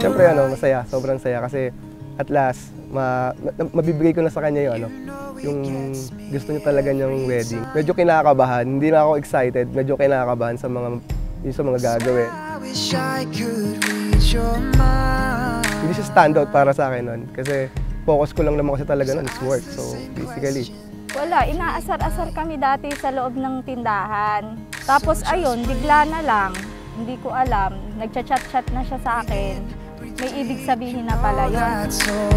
Siyempre ano, masaya, sobrang saya kasi at last, ma, ma- mabibigay ko na sa kanya yung ano, yung gusto niya talaga niyang wedding. Medyo kinakabahan, hindi na ako excited, medyo kinakabahan sa mga sa mga gagawin. Hindi siya standout para sa akin nun kasi focus ko lang naman kasi talaga nun is work. So basically, Wala, inaasar-asar kami dati sa loob ng tindahan. Tapos ayun, bigla na lang, hindi ko alam, nagchat-chat-chat na siya sa akin. May ibig sabihin na pala yun.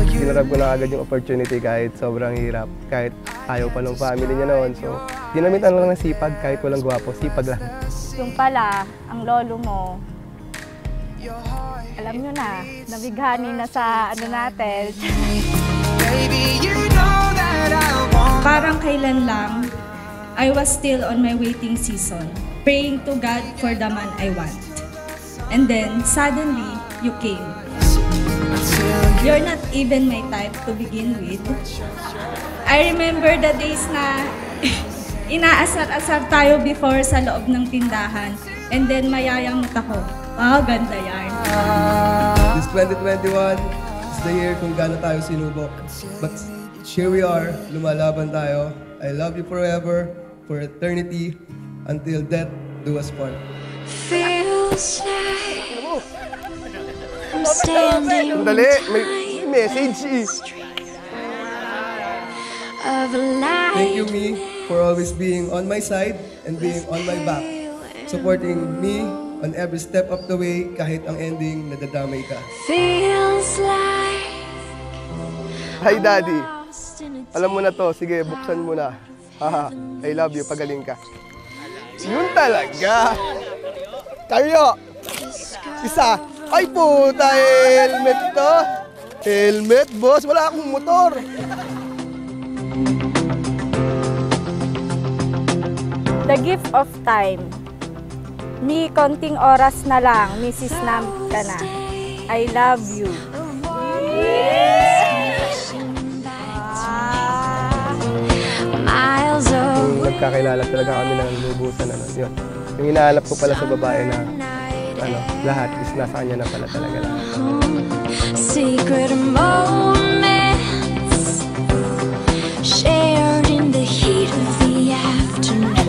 Ginarap ko na agad yung opportunity kahit sobrang hirap, kahit ayaw pa ng family niya noon. So ginamitan lang ng sipag kahit walang gwapo, sipag lang. Yung pala, ang lolo mo, alam nyo na, nabighani na sa ano natin. Baby, you know that I want Parang kailan lang, I was still on my waiting season, praying to God for the man I want. And then, suddenly, you came. You're not even my type to begin with. I remember the days na inaasar-asar tayo before sa loob ng tindahan. And then, mayayamot ako. Wow, ganda yan. This 2021 is the year kung gaano tayo sinubok. But here we are, lumalaban tayo. I love you forever, for eternity, until death do us part. Feels like I'm standing Sandali, may, may message eh. of a light. Thank you, me, for always being on my side and being on my back. Supporting me on every step of the way, kahit ang ending, nadadamay ka. Feels like Hi daddy, alam mo na to, sige buksan mo na. Haha, I love you, pagaling ka. Yun talaga. Kayo, isa. Ay puta, helmet to. Helmet, boss. Wala akong motor. The gift of time. Mi, konting oras na lang, Mrs. Nam ka na. I love you. miles nagkakilala talaga kami ng lubusan, ano, yun. Yung inahalap ko pala sa babae na, ano, lahat is nasa kanya na pala talaga lahat. Secret moments shared in the heat of the afternoon.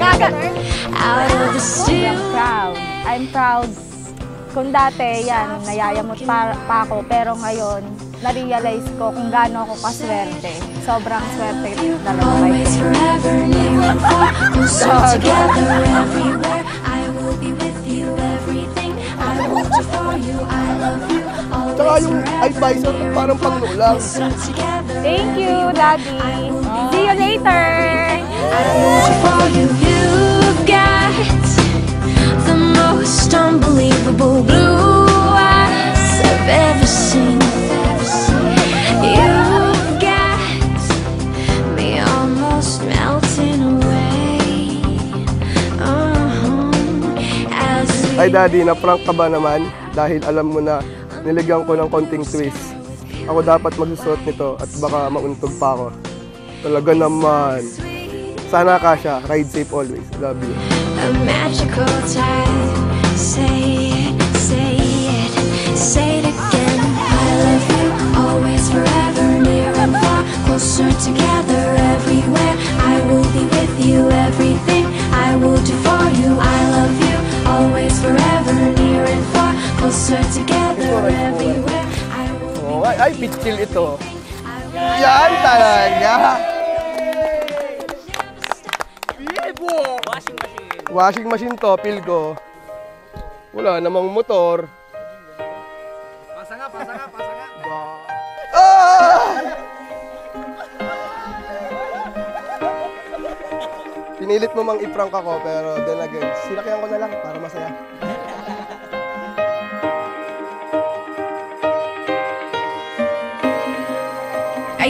Out of the I'm still proud. I'm proud. Kung dati, yan, nayayamot pa, pa ako. Pero ngayon, na-realize ko kung gaano ako kaswerte. Sobrang swerte ng dalawa kayo. Tsaka yung advisor parang pangno lang. Closer together. Thank you, Daddy. See you later. Ay daddy, na-prank ka ba naman? Dahil alam mo na, niligyan ko ng konting twist. Ako dapat magsusuot nito at baka mauntog pa ako. Talaga naman. Sana ka siya. Ride safe always. Love you. a magical time. Say it, say it, say it again. I love you, always, forever, near and far, closer together everywhere. I will be with you, everything ay, pitchill ito. Yan talaga. Washing machine to, feel ko. Wala namang motor. Pasa nga, pasa nga, pasa nga. Ah! Pinilit mo mang i-prank ako, pero then again, sinakyan ko na lang para masaya.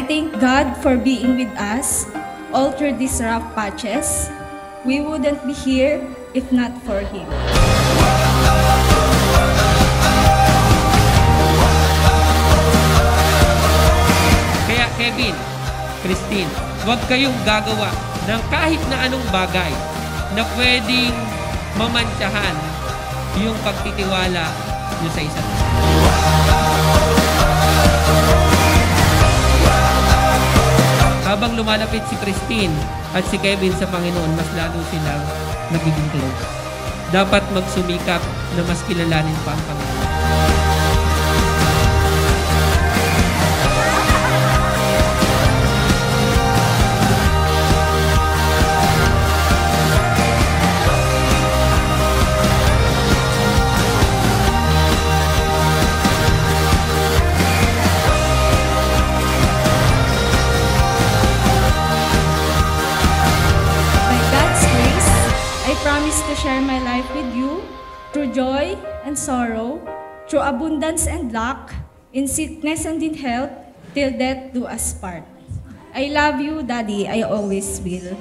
Thank God for being with us all through these rough patches. We wouldn't be here if not for Him. Kaya Kevin, Christine, huwag kayong gagawa ng kahit na anong bagay na pwedeng mamantsahan yung pagtitiwala nyo sa isa't isa. Habang lumalapit si Christine at si Kevin sa Panginoon, mas lalo silang nagiging close. Dapat magsumikap na mas kilalanin pa ang Panginoon. Promise to share my life with you through joy and sorrow, through abundance and lack, in sickness and in health, till death do us part. I love you, Daddy. I always will.